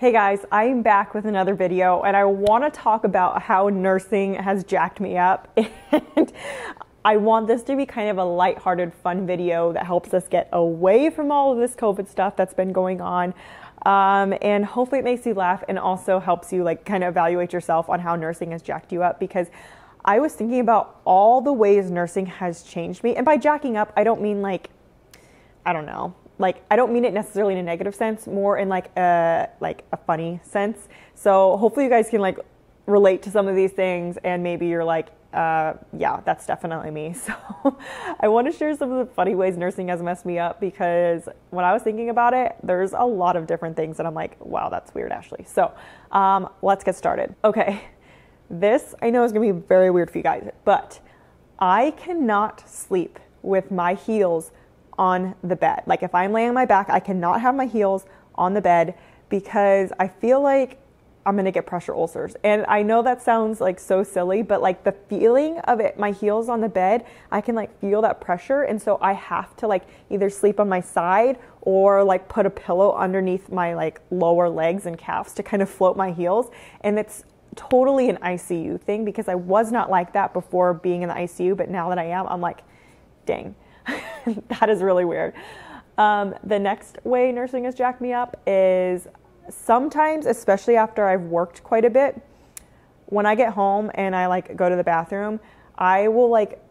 Hey guys, I'm back with another video and I want to talk about how nursing has jacked me up and I want this to be kind of a light-hearted, fun video that helps us get away from all of this COVID stuff that's been going on. Um, and hopefully it makes you laugh and also helps you like kind of evaluate yourself on how nursing has jacked you up because I was thinking about all the ways nursing has changed me. And by jacking up, I don't mean like, I don't know, like I don't mean it necessarily in a negative sense, more in like a like a funny sense. So hopefully you guys can like relate to some of these things and maybe you're like uh, yeah, that's definitely me. So I want to share some of the funny ways nursing has messed me up because when I was thinking about it, there's a lot of different things that I'm like, wow, that's weird, Ashley. So um, let's get started. Okay, this I know is to be very weird for you guys, but I cannot sleep with my heels on the bed. Like if I'm laying on my back, I cannot have my heels on the bed because I feel like I'm gonna get pressure ulcers. And I know that sounds like so silly, but like the feeling of it, my heels on the bed, I can like feel that pressure. And so I have to like either sleep on my side or like put a pillow underneath my like lower legs and calves to kind of float my heels. And it's totally an ICU thing because I was not like that before being in the ICU, but now that I am, I'm like, dang. that is really weird. Um, the next way nursing has jacked me up is sometimes, especially after I've worked quite a bit, when I get home and I like go to the bathroom, I will like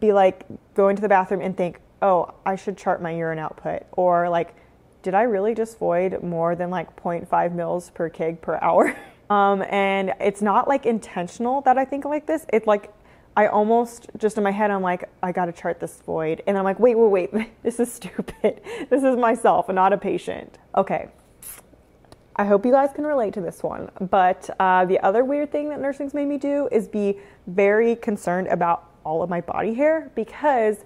be like go into the bathroom and think, oh, I should chart my urine output, or like, did I really just void more than like 0.5 mils per kg per hour? um, and it's not like intentional that I think like this. It's like I almost just in my head, I'm like, I got to chart this void. And I'm like, wait, wait, wait, this is stupid. This is myself and not a patient. Okay. I hope you guys can relate to this one. But uh, the other weird thing that nursing's made me do is be very concerned about all of my body hair because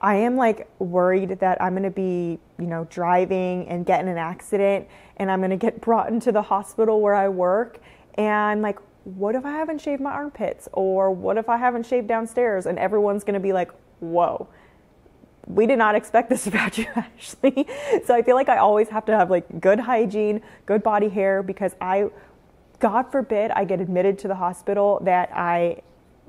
I am like worried that I'm to be, you know, driving and get in an accident and I'm to get brought into the hospital where I work and like what if I haven't shaved my armpits? Or what if I haven't shaved downstairs? And everyone's gonna be like, whoa, we did not expect this about you, Ashley. so I feel like I always have to have like good hygiene, good body hair, because I, God forbid, I get admitted to the hospital that I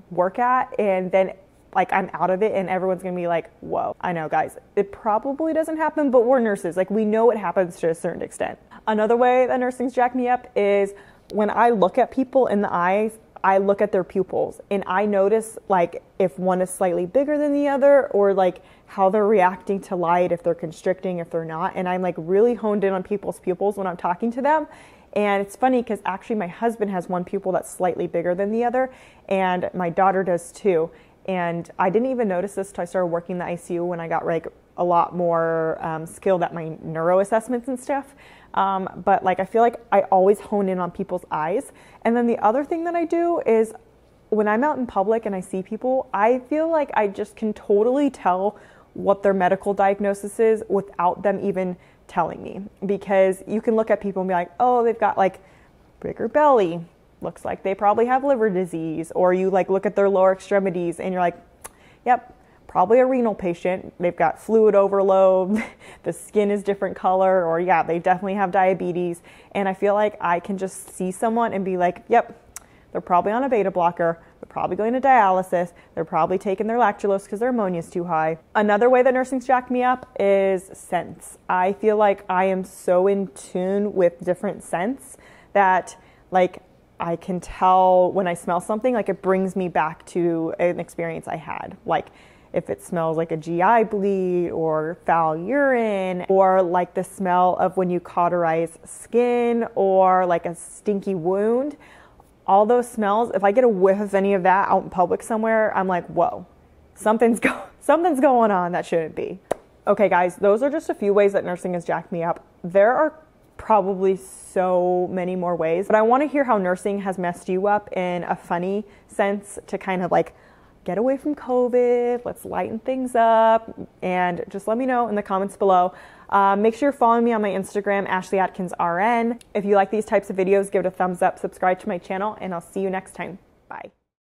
work at and then like I'm out of it and everyone's gonna be like, whoa. I know, guys, it probably doesn't happen, but we're nurses. Like, we know it happens to a certain extent. Another way that nursing's jack me up is when I look at people in the eyes, I look at their pupils and I notice like if one is slightly bigger than the other or like how they're reacting to light, if they're constricting, if they're not. And I'm like really honed in on people's pupils when I'm talking to them. And it's funny because actually my husband has one pupil that's slightly bigger than the other, and my daughter does too. And I didn't even notice this until I started working the ICU when I got like a lot more um, skilled at my neuro assessments and stuff. Um, but like I feel like I always hone in on people's eyes. And then the other thing that I do is when I'm out in public and I see people, I feel like I just can totally tell what their medical diagnosis is without them even telling me. Because you can look at people and be like, oh, they've got like bigger belly, looks like they probably have liver disease. Or you like look at their lower extremities and you're like, yep, probably a renal patient. They've got fluid overload, the skin is different color, or yeah, they definitely have diabetes. And I feel like I can just see someone and be like, yep, they're probably on a beta blocker. They're probably going to dialysis. They're probably taking their lactulose because their ammonia is too high. Another way that nursing's jacked me up is scents. I feel like I am so in tune with different scents that like I can tell when I smell something, like it brings me back to an experience I had. Like if it smells like a GI bleed or foul urine, or like the smell of when you cauterize skin or like a stinky wound. All those smells, if I get a whiff of any of that out in public somewhere, I'm like, whoa, something's, go- something's going on that shouldn't be. Okay, guys, those are just a few ways that nursing has jacked me up. There are probably so many more ways, but I want to hear how nursing has messed you up in a funny sense to kind of like get away from COVID. Let's lighten things up. And just let me know in the comments below. Uh, make sure you're following me on my Instagram, Ashley Adkins RN. If you like these types of videos, give it a thumbs up, subscribe to my channel, and I'll see you next time. Bye.